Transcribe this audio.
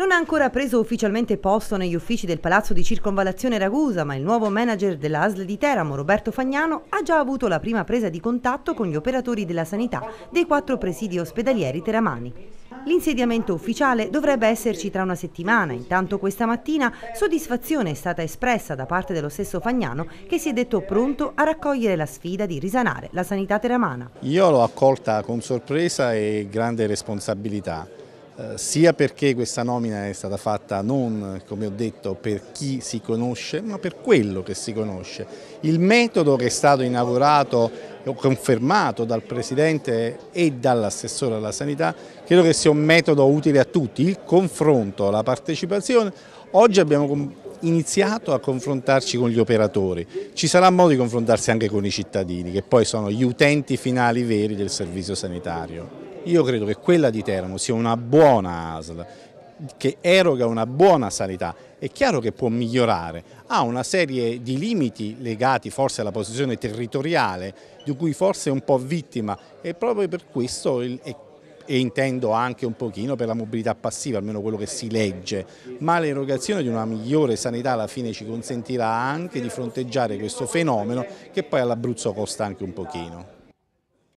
Non ha ancora preso ufficialmente posto negli uffici del Palazzo di Circonvallazione Ragusa, ma il nuovo manager della ASL di Teramo, Roberto Fagnano, ha già avuto la prima presa di contatto con gli operatori della sanità dei quattro presidi ospedalieri teramani. L'insediamento ufficiale dovrebbe esserci tra una settimana, intanto questa mattina soddisfazione è stata espressa da parte dello stesso Fagnano che si è detto pronto a raccogliere la sfida di risanare la sanità teramana. Io l'ho accolta con sorpresa e grande responsabilità eh, sia perché questa nomina è stata fatta non, come ho detto, per chi si conosce, ma per quello che si conosce. Il metodo che è stato inaugurato o confermato dal Presidente e dall'assessore alla sanità, credo che sia un metodo utile a tutti, il confronto, la partecipazione. Oggi abbiamo iniziato a confrontarci con gli operatori, ci sarà modo di confrontarsi anche con i cittadini, che poi sono gli utenti finali veri del servizio sanitario. Io credo che quella di Teramo sia una buona ASL che eroga una buona sanità, è chiaro che può migliorare, ha una serie di limiti legati forse alla posizione territoriale, di cui forse è un po' vittima e proprio per questo e intendo anche un pochino per la mobilità passiva, almeno quello che si legge, ma l'erogazione di una migliore sanità alla fine ci consentirà anche di fronteggiare questo fenomeno che poi all'Abruzzo costa anche un pochino.